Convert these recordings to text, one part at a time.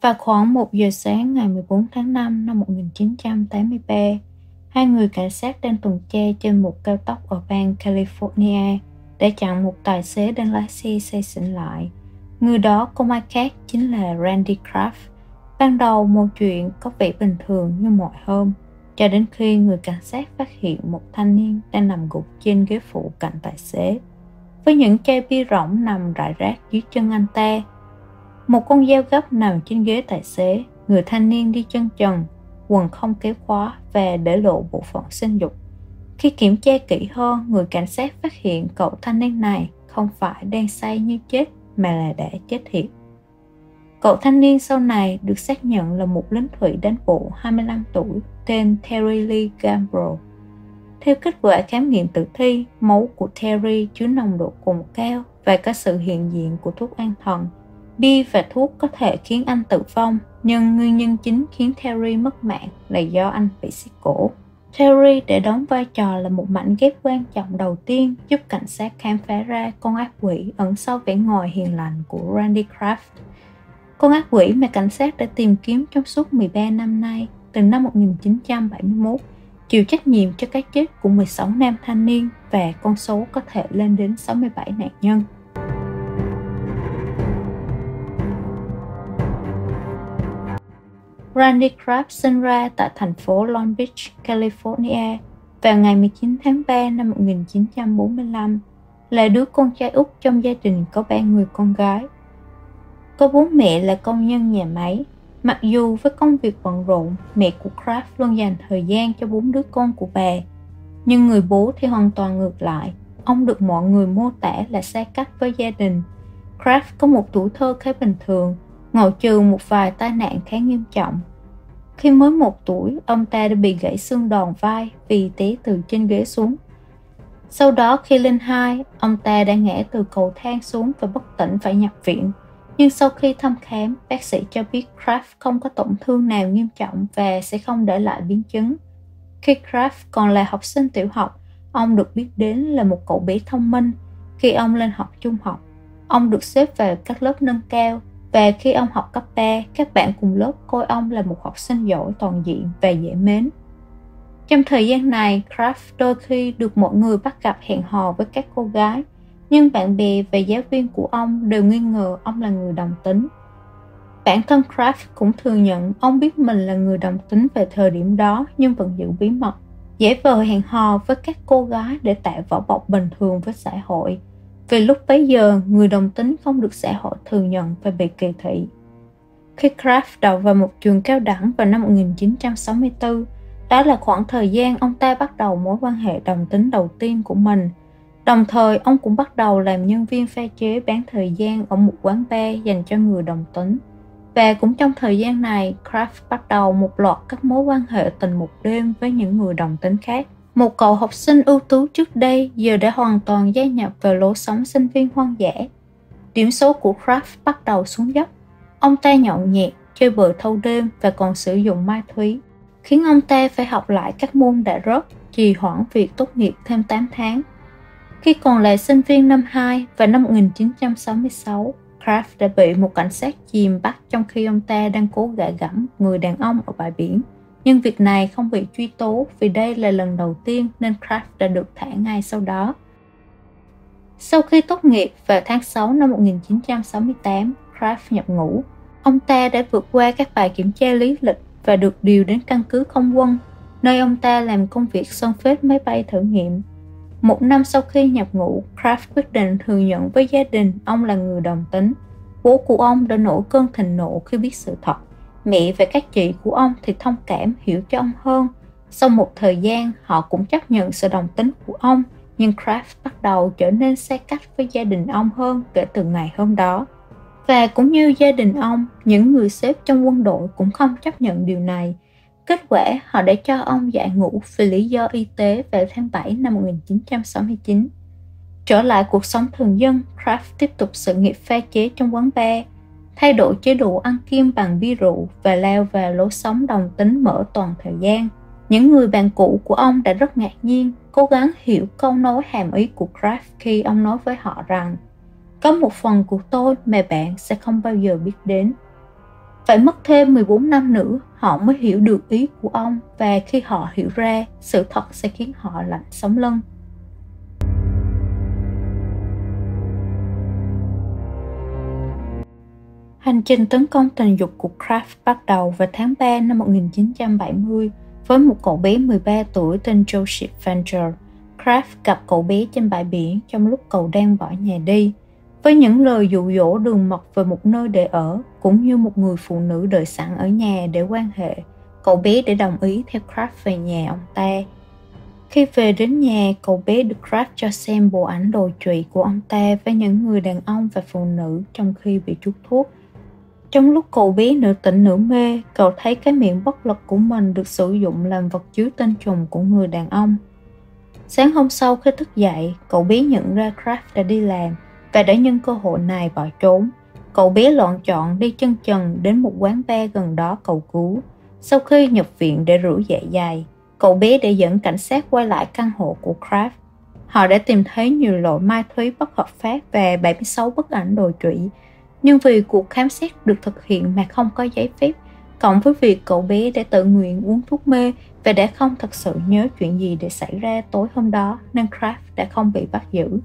Vào khoảng 1 giờ sáng ngày 14 tháng 5 năm 1983, hai người cảnh sát đang tuần tra trên một cao tốc ở bang California để chặn một tài xế đang lái xe say xỉn lại. Người đó không ai khác chính là Randy Kraft. Ban đầu mọi chuyện có vẻ bình thường như mọi hôm, cho đến khi người cảnh sát phát hiện một thanh niên đang nằm gục trên ghế phụ cạnh tài xế, với những chai bia rỗng nằm rải rác dưới chân anh ta. Một con dao gấp nằm trên ghế tài xế, người thanh niên đi chân trần, quần không kéo khóa và để lộ bộ phận sinh dục. Khi kiểm tra kỹ hơn, người cảnh sát phát hiện cậu thanh niên này không phải đang say như chết mà là đã chết thiệt. Cậu thanh niên sau này được xác nhận là một lính thủy đánh bộ 25 tuổi tên Terry Lee Gamble. Theo kết quả khám nghiệm tử thi, máu của Terry chứa nồng độ cồn cao và có sự hiện diện của thuốc an thần. Bia và thuốc có thể khiến anh tử vong, nhưng nguyên nhân chính khiến Terry mất mạng là do anh bị xiết cổ. Terry để đóng vai trò là một mảnh ghép quan trọng đầu tiên giúp cảnh sát khám phá ra con ác quỷ ẩn sau vẻ ngoài hiền lành của Randy Kraft. Con ác quỷ mà cảnh sát đã tìm kiếm trong suốt 13 năm nay, từ năm 1971, chịu trách nhiệm cho cái chết của 16 nam thanh niên và con số có thể lên đến 67 nạn nhân. Randy Kraft sinh ra tại thành phố Long Beach, California vào ngày 19 tháng 3 năm 1945, là đứa con trai út trong gia đình có ba người con gái. Có bố mẹ là công nhân nhà máy. Mặc dù với công việc bận rộn, mẹ của Kraft luôn dành thời gian cho bốn đứa con của bà. Nhưng người bố thì hoàn toàn ngược lại. Ông được mọi người mô tả là xa cách với gia đình. Kraft có một tuổi thơ khá bình thường, ngoại trừ một vài tai nạn khá nghiêm trọng. Khi mới một tuổi, ông ta đã bị gãy xương đòn vai vì té từ trên ghế xuống. Sau đó khi lên hai, ông ta đã ngã từ cầu thang xuống và bất tỉnh phải nhập viện. Nhưng sau khi thăm khám, bác sĩ cho biết Kraft không có tổn thương nào nghiêm trọng và sẽ không để lại biến chứng. Khi Kraft còn là học sinh tiểu học, ông được biết đến là một cậu bé thông minh. Khi ông lên học trung học, ông được xếp vào các lớp nâng cao và khi ông học cấp 3, các bạn cùng lớp coi ông là một học sinh giỏi toàn diện và dễ mến. Trong thời gian này, Kraft đôi khi được mọi người bắt gặp hẹn hò với các cô gái, nhưng bạn bè và giáo viên của ông đều nghi ngờ ông là người đồng tính. Bản thân Kraft cũng thừa nhận ông biết mình là người đồng tính về thời điểm đó nhưng vẫn giữ bí mật. Dễ vờ hẹn hò với các cô gái để tạo vỏ bọc bình thường với xã hội vì lúc bấy giờ, người đồng tính không được xã hội thừa nhận và bị kỳ thị. Khi Kraft đậu vào một trường cao đẳng vào năm 1964, đó là khoảng thời gian ông ta bắt đầu mối quan hệ đồng tính đầu tiên của mình. Đồng thời, ông cũng bắt đầu làm nhân viên pha chế bán thời gian ở một quán bar dành cho người đồng tính. Và cũng trong thời gian này, Kraft bắt đầu một loạt các mối quan hệ tình một đêm với những người đồng tính khác. Một cậu học sinh ưu tú trước đây giờ đã hoàn toàn gia nhập vào lối sống sinh viên hoang dã. Điểm số của Kraft bắt đầu xuống dốc. Ông ta nhậu nhẹt, chơi bời thâu đêm và còn sử dụng ma túy, khiến ông ta phải học lại các môn đã rớt, trì hoãn việc tốt nghiệp thêm 8 tháng. Khi còn là sinh viên năm 2 và năm 1966, Kraft đã bị một cảnh sát chìm bắt trong khi ông ta đang cố gạ gẫm người đàn ông ở bãi biển nhưng việc này không bị truy tố vì đây là lần đầu tiên nên Kraft đã được thả ngay sau đó. Sau khi tốt nghiệp vào tháng 6 năm 1968, Kraft nhập ngũ. Ông ta đã vượt qua các bài kiểm tra lý lịch và được điều đến căn cứ không quân, nơi ông ta làm công việc son phết máy bay thử nghiệm. Một năm sau khi nhập ngũ, Kraft quyết định thừa nhận với gia đình ông là người đồng tính. Bố của ông đã nổi cơn thịnh nộ khi biết sự thật mẹ và các chị của ông thì thông cảm hiểu cho ông hơn. Sau một thời gian, họ cũng chấp nhận sự đồng tính của ông, nhưng Kraft bắt đầu trở nên xa cách với gia đình ông hơn kể từ ngày hôm đó. Và cũng như gia đình ông, những người xếp trong quân đội cũng không chấp nhận điều này. Kết quả, họ đã cho ông giải ngủ vì lý do y tế vào tháng 7 năm 1969. Trở lại cuộc sống thường dân, Kraft tiếp tục sự nghiệp pha chế trong quán bar, thay đổi chế độ ăn kiêng bằng bia rượu và leo vào lối sống đồng tính mở toàn thời gian. Những người bạn cũ của ông đã rất ngạc nhiên, cố gắng hiểu câu nói hàm ý của Kraft khi ông nói với họ rằng Có một phần của tôi mà bạn sẽ không bao giờ biết đến. Phải mất thêm 14 năm nữa họ mới hiểu được ý của ông và khi họ hiểu ra, sự thật sẽ khiến họ lạnh sống lưng. Hành trình tấn công tình dục của Kraft bắt đầu vào tháng 3 năm 1970 với một cậu bé 13 tuổi tên Joseph Venture. Kraft gặp cậu bé trên bãi biển trong lúc cậu đang bỏ nhà đi. Với những lời dụ dỗ đường mật về một nơi để ở, cũng như một người phụ nữ đợi sẵn ở nhà để quan hệ, cậu bé đã đồng ý theo Kraft về nhà ông ta. Khi về đến nhà, cậu bé được Kraft cho xem bộ ảnh đồ trụy của ông ta với những người đàn ông và phụ nữ trong khi bị trút thuốc trong lúc cậu bé nửa tỉnh nửa mê, cậu thấy cái miệng bất lực của mình được sử dụng làm vật chứa tinh trùng của người đàn ông. Sáng hôm sau khi thức dậy, cậu bé nhận ra Kraft đã đi làm và đã nhân cơ hội này bỏ trốn. Cậu bé loạn chọn đi chân trần đến một quán bar gần đó cầu cứu. Sau khi nhập viện để rửa dạ dày, cậu bé đã dẫn cảnh sát quay lại căn hộ của Kraft. Họ đã tìm thấy nhiều loại ma túy bất hợp pháp và 76 bức ảnh đồ trụy nhưng vì cuộc khám xét được thực hiện mà không có giấy phép, cộng với việc cậu bé đã tự nguyện uống thuốc mê và đã không thật sự nhớ chuyện gì để xảy ra tối hôm đó nên Kraft đã không bị bắt giữ.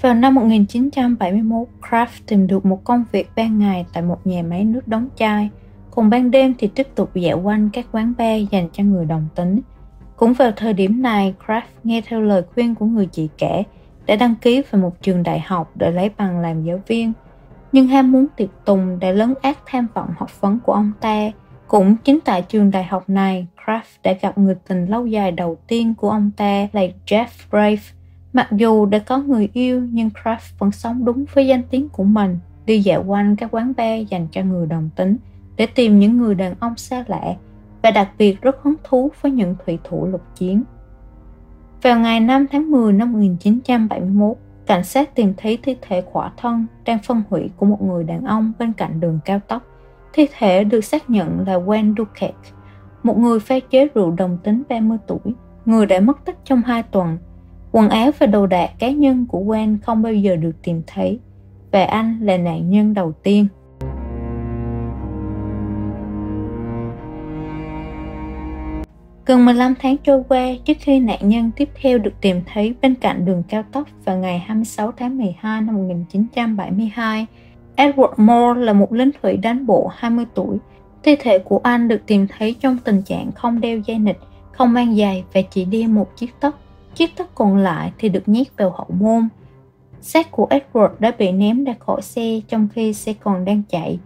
Vào năm 1971, Kraft tìm được một công việc ban ngày tại một nhà máy nước đóng chai, còn ban đêm thì tiếp tục dạo quanh các quán bar dành cho người đồng tính. Cũng vào thời điểm này, Kraft nghe theo lời khuyên của người chị kể, đã đăng ký vào một trường đại học để lấy bằng làm giáo viên – nhưng ham muốn tiệc tùng đã lấn át tham vọng học vấn của ông ta. Cũng chính tại trường đại học này, Kraft đã gặp người tình lâu dài đầu tiên của ông ta là Jeff Brave. Mặc dù đã có người yêu, nhưng Kraft vẫn sống đúng với danh tiếng của mình, đi dạo quanh các quán bar dành cho người đồng tính để tìm những người đàn ông xa lạ và đặc biệt rất hứng thú với những thủy thủ lục chiến. Vào ngày 5 tháng 10 năm 1971, cảnh sát tìm thấy thi thể khỏa thân đang phân hủy của một người đàn ông bên cạnh đường cao tốc. Thi thể được xác nhận là Wayne Duquette, một người pha chế rượu đồng tính 30 tuổi, người đã mất tích trong 2 tuần. Quần áo và đồ đạc cá nhân của Quan không bao giờ được tìm thấy, và anh là nạn nhân đầu tiên. Gần 15 tháng trôi qua trước khi nạn nhân tiếp theo được tìm thấy bên cạnh đường cao tốc vào ngày 26 tháng 12 năm 1972, Edward Moore là một lính thủy đánh bộ 20 tuổi. Thi thể của anh được tìm thấy trong tình trạng không đeo dây nịch, không mang giày và chỉ đi một chiếc tất. Chiếc tất còn lại thì được nhét vào hậu môn. Xác của Edward đã bị ném ra khỏi xe trong khi xe còn đang chạy.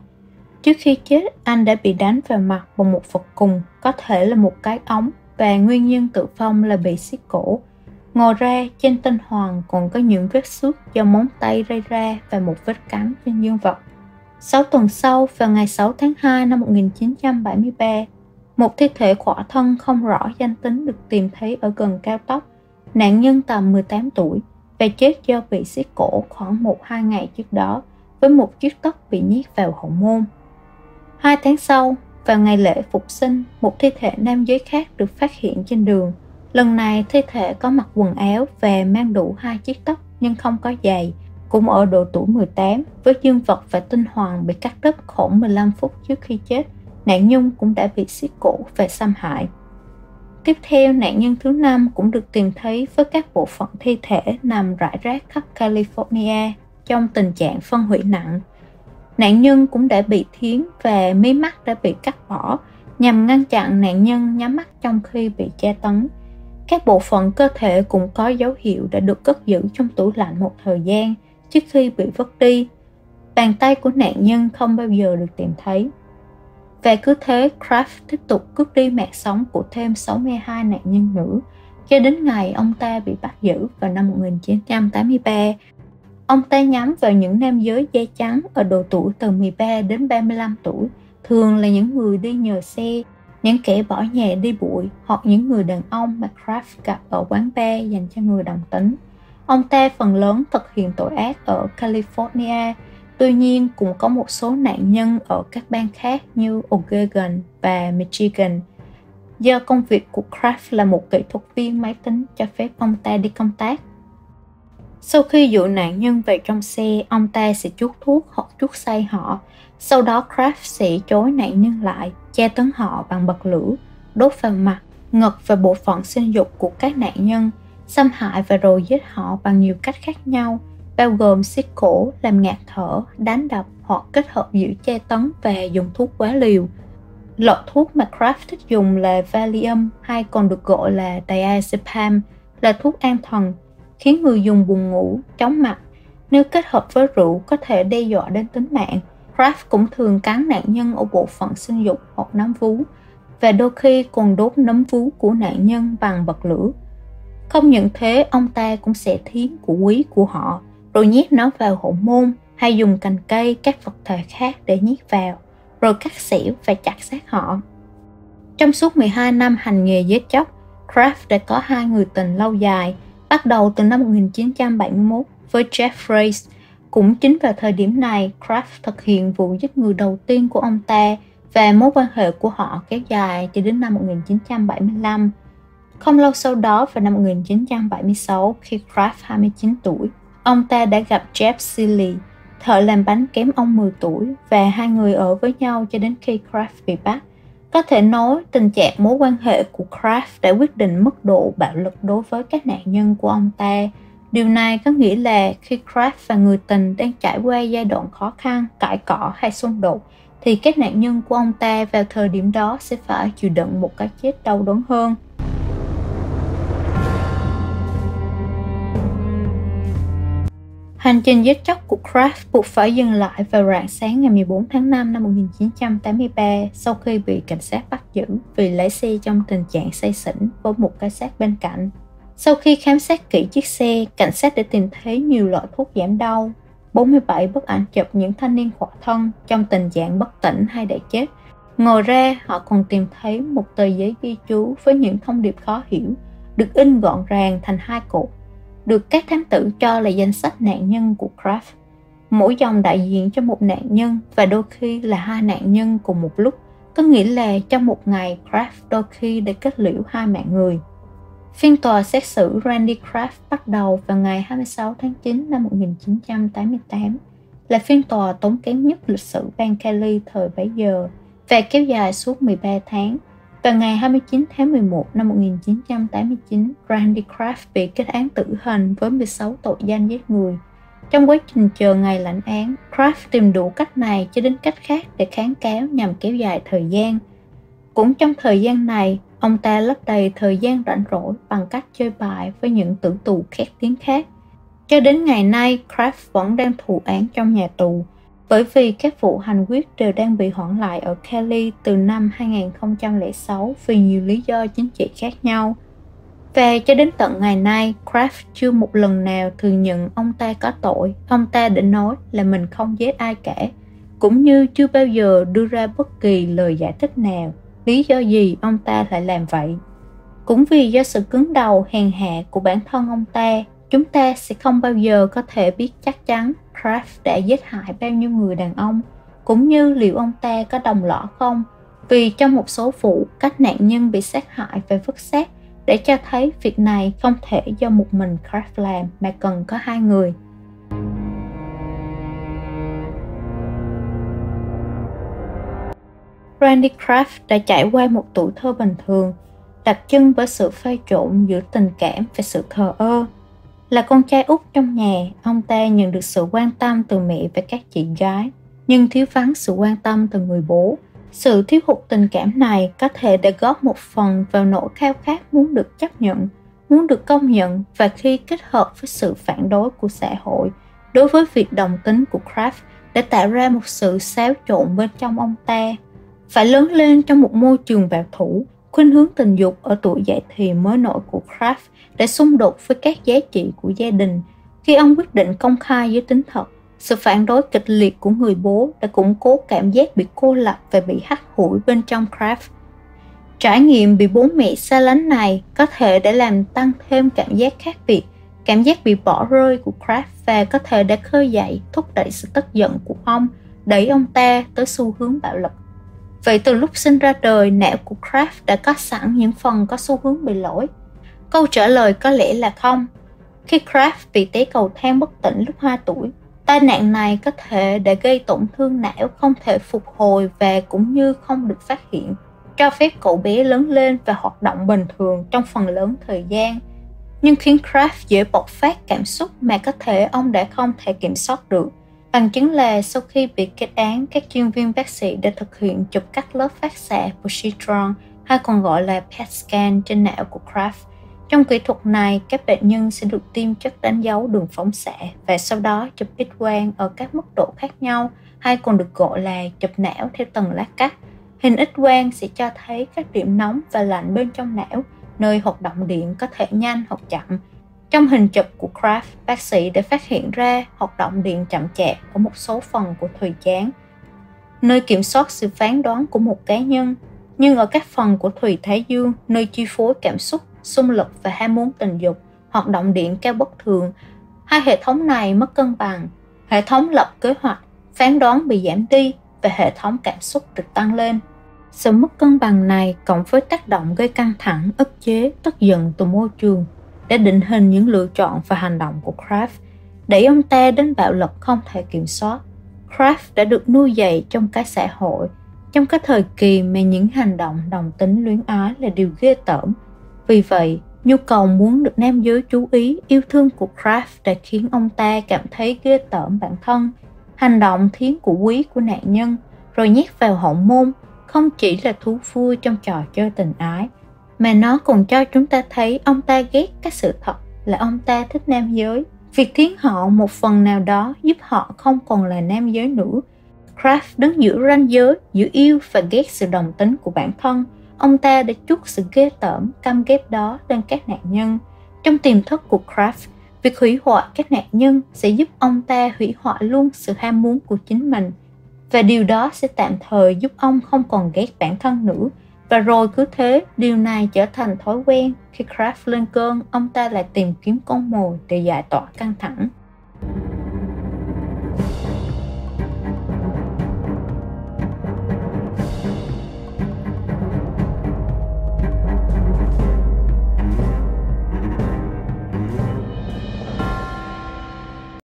Trước khi chết, anh đã bị đánh vào mặt bằng một vật cùng, có thể là một cái ống, và nguyên nhân tử vong là bị xiết cổ. Ngoài ra, trên tinh hoàng còn có những vết xước do móng tay rây ra và một vết cắn trên dương vật. 6 tuần sau, vào ngày 6 tháng 2 năm 1973, một thi thể khỏa thân không rõ danh tính được tìm thấy ở gần cao tốc. Nạn nhân tầm 18 tuổi và chết do bị xiết cổ khoảng 1-2 ngày trước đó với một chiếc tóc bị nhét vào hậu môn. Hai tháng sau, vào ngày lễ phục sinh, một thi thể nam giới khác được phát hiện trên đường. Lần này thi thể có mặc quần áo và mang đủ hai chiếc tóc nhưng không có giày, cũng ở độ tuổi 18 với dương vật và tinh hoàng bị cắt đứt khoảng 15 phút trước khi chết. Nạn nhân cũng đã bị xiết cổ và xâm hại. Tiếp theo, nạn nhân thứ năm cũng được tìm thấy với các bộ phận thi thể nằm rải rác khắp California trong tình trạng phân hủy nặng Nạn nhân cũng đã bị thiến và mí mắt đã bị cắt bỏ nhằm ngăn chặn nạn nhân nhắm mắt trong khi bị tra tấn. Các bộ phận cơ thể cũng có dấu hiệu đã được cất giữ trong tủ lạnh một thời gian trước khi bị vứt đi. Bàn tay của nạn nhân không bao giờ được tìm thấy. Và cứ thế, Kraft tiếp tục cướp đi mạng sống của thêm 62 nạn nhân nữa, cho đến ngày ông ta bị bắt giữ vào năm 1983 Ông ta nhắm vào những nam giới da trắng ở độ tuổi từ 13 đến 35 tuổi, thường là những người đi nhờ xe, những kẻ bỏ nhà đi bụi hoặc những người đàn ông mà Kraft gặp ở quán bar dành cho người đồng tính. Ông ta phần lớn thực hiện tội ác ở California, tuy nhiên cũng có một số nạn nhân ở các bang khác như Oregon và Michigan. Do công việc của Kraft là một kỹ thuật viên máy tính cho phép ông ta đi công tác Sau khi dụ nạn nhân về trong xe, ông ta sẽ chuốt thuốc hoặc chuốt say họ. Sau đó Kraft sẽ chối nạn nhân lại, che tấn họ bằng bật lửa, đốt vào mặt, ngực và bộ phận sinh dục của các nạn nhân, xâm hại và rồi giết họ bằng nhiều cách khác nhau, bao gồm xiết cổ, làm ngạt thở, đánh đập hoặc kết hợp giữa tra tấn và dùng thuốc quá liều. Loại thuốc mà Kraft thích dùng là Valium hay còn được gọi là diazepam, là thuốc an thần, khiến người dùng buồn ngủ, chóng mặt. Nếu kết hợp với rượu có thể đe dọa đến tính mạng. Kraft cũng thường cắn nạn nhân ở bộ phận sinh dục hoặc nắm vú và đôi khi còn đốt nấm vú của nạn nhân bằng bật lửa. Không những thế, ông ta cũng sẽ thiến của quý của họ, rồi nhét nó vào hậu môn hay dùng cành cây các vật thể khác để nhét vào, rồi cắt xỉu và chặt xác họ. Trong suốt 12 năm hành nghề giết chóc, Kraft đã có hai người tình lâu dài, bắt đầu từ năm 1971 với Jeff Race. Cũng chính vào thời điểm này, Kraft thực hiện vụ giết người đầu tiên của ông ta và mối quan hệ của họ kéo dài cho đến năm 1975. Không lâu sau đó, vào năm 1976, khi Kraft 29 tuổi, ông ta đã gặp Jeff Seeley, thợ làm bánh kém ông 10 tuổi và hai người ở với nhau cho đến khi Kraft bị bắt. Có thể nói tình trạng mối quan hệ của Kraft đã quyết định mức độ bạo lực đối với các nạn nhân của ông ta. Điều này có nghĩa là khi Kraft và người tình đang trải qua giai đoạn khó khăn, cãi cọ hay xung đột, thì các nạn nhân của ông ta vào thời điểm đó sẽ phải chịu đựng một cái chết đau đớn hơn. Hành trình giết chóc của Kraft buộc phải dừng lại vào rạng sáng ngày 14 tháng 5 năm 1983 sau khi bị cảnh sát bắt giữ vì lái xe trong tình trạng say xỉn với một cái xác bên cạnh. Sau khi khám xét kỹ chiếc xe, cảnh sát đã tìm thấy nhiều loại thuốc giảm đau, 47 bức ảnh chụp những thanh niên khỏa thân trong tình trạng bất tỉnh hay đã chết. Ngoài ra, họ còn tìm thấy một tờ giấy ghi chú với những thông điệp khó hiểu, được in gọn ràng thành hai cột được các thám tử cho là danh sách nạn nhân của Kraft. Mỗi dòng đại diện cho một nạn nhân và đôi khi là hai nạn nhân cùng một lúc, có nghĩa là trong một ngày Kraft đôi khi đã kết liễu hai mạng người. Phiên tòa xét xử Randy Kraft bắt đầu vào ngày 26 tháng 9 năm 1988, là phiên tòa tốn kém nhất lịch sử bang Cali thời bấy giờ và kéo dài suốt 13 tháng vào ngày 29 tháng 11 năm 1989, Randy Kraft bị kết án tử hình với 16 tội danh giết người. Trong quá trình chờ ngày lãnh án, Kraft tìm đủ cách này cho đến cách khác để kháng cáo nhằm kéo dài thời gian. Cũng trong thời gian này, ông ta lấp đầy thời gian rảnh rỗi bằng cách chơi bài với những tử tù khét tiếng khác. Cho đến ngày nay, Kraft vẫn đang thụ án trong nhà tù bởi vì các vụ hành quyết đều đang bị hoãn lại ở Kelly từ năm 2006 vì nhiều lý do chính trị khác nhau. Và cho đến tận ngày nay, Kraft chưa một lần nào thừa nhận ông ta có tội. Ông ta đã nói là mình không giết ai cả, cũng như chưa bao giờ đưa ra bất kỳ lời giải thích nào. Lý do gì ông ta lại làm vậy? Cũng vì do sự cứng đầu hèn hạ của bản thân ông ta, chúng ta sẽ không bao giờ có thể biết chắc chắn Kraft đã giết hại bao nhiêu người đàn ông, cũng như liệu ông ta có đồng lõa không, vì trong một số vụ các nạn nhân bị sát hại và vứt xác để cho thấy việc này không thể do một mình Kraft làm mà cần có hai người. Randy Kraft đã trải qua một tuổi thơ bình thường, đặc trưng bởi sự pha trộn giữa tình cảm và sự thờ ơ là con trai út trong nhà, ông ta nhận được sự quan tâm từ mẹ và các chị gái, nhưng thiếu vắng sự quan tâm từ người bố. Sự thiếu hụt tình cảm này có thể đã góp một phần vào nỗi khao khát muốn được chấp nhận, muốn được công nhận và khi kết hợp với sự phản đối của xã hội đối với việc đồng tính của Kraft đã tạo ra một sự xáo trộn bên trong ông ta. Phải lớn lên trong một môi trường bảo thủ, khuynh hướng tình dục ở tuổi dậy thì mới nổi của Kraft đã xung đột với các giá trị của gia đình khi ông quyết định công khai giới tính thật sự phản đối kịch liệt của người bố đã củng cố cảm giác bị cô lập và bị hắt hủi bên trong Kraft. Trải nghiệm bị bố mẹ xa lánh này có thể đã làm tăng thêm cảm giác khác biệt, cảm giác bị bỏ rơi của Kraft và có thể đã khơi dậy, thúc đẩy sự tức giận của ông, đẩy ông ta tới xu hướng bạo lực. Vậy từ lúc sinh ra đời, não của Kraft đã có sẵn những phần có xu hướng bị lỗi, Câu trả lời có lẽ là không. Khi Kraft bị té cầu thang bất tỉnh lúc 2 tuổi, tai nạn này có thể đã gây tổn thương não không thể phục hồi và cũng như không được phát hiện, cho phép cậu bé lớn lên và hoạt động bình thường trong phần lớn thời gian nhưng khiến Kraft dễ bộc phát cảm xúc mà có thể ông đã không thể kiểm soát được. Bằng chứng là sau khi bị kết án, các chuyên viên bác sĩ đã thực hiện chụp cắt lớp phát xạ positron hay còn gọi là PET scan trên não của Kraft. Trong kỹ thuật này, các bệnh nhân sẽ được tiêm chất đánh dấu đường phóng xạ và sau đó chụp X quang ở các mức độ khác nhau hay còn được gọi là chụp não theo tầng lá cắt. Hình X quang sẽ cho thấy các điểm nóng và lạnh bên trong não nơi hoạt động điện có thể nhanh hoặc chậm. Trong hình chụp của Kraft, bác sĩ đã phát hiện ra hoạt động điện chậm chạp ở một số phần của thùy chán, nơi kiểm soát sự phán đoán của một cá nhân, nhưng ở các phần của thùy thái dương, nơi chi phối cảm xúc, xung lực và ham muốn tình dục, hoạt động điện cao bất thường. Hai hệ thống này mất cân bằng. Hệ thống lập kế hoạch, phán đoán bị giảm đi và hệ thống cảm xúc được tăng lên. Sự mất cân bằng này cộng với tác động gây căng thẳng, ức chế, tức giận từ môi trường đã định hình những lựa chọn và hành động của Kraft, đẩy ông ta đến bạo lực không thể kiểm soát. Kraft đã được nuôi dạy trong cái xã hội, trong cái thời kỳ mà những hành động đồng tính luyến ái là điều ghê tởm. Vì vậy, nhu cầu muốn được nam giới chú ý, yêu thương của Kraft đã khiến ông ta cảm thấy ghê tởm bản thân. Hành động thiến của quý của nạn nhân, rồi nhét vào hậu môn không chỉ là thú vui trong trò chơi tình ái mà nó còn cho chúng ta thấy ông ta ghét cái sự thật là ông ta thích nam giới. Việc thiến họ một phần nào đó giúp họ không còn là nam giới nữa. Kraft đứng giữa ranh giới, giữa yêu và ghét sự đồng tính của bản thân. Ông ta đã chút sự ghê tởm, căm ghét đó lên các nạn nhân. Trong tiềm thức của Kraft, việc hủy hoại các nạn nhân sẽ giúp ông ta hủy hoại luôn sự ham muốn của chính mình. Và điều đó sẽ tạm thời giúp ông không còn ghét bản thân nữa và rồi cứ thế, điều này trở thành thói quen khi Kraft lên cơn, ông ta lại tìm kiếm con mồi để giải tỏa căng thẳng.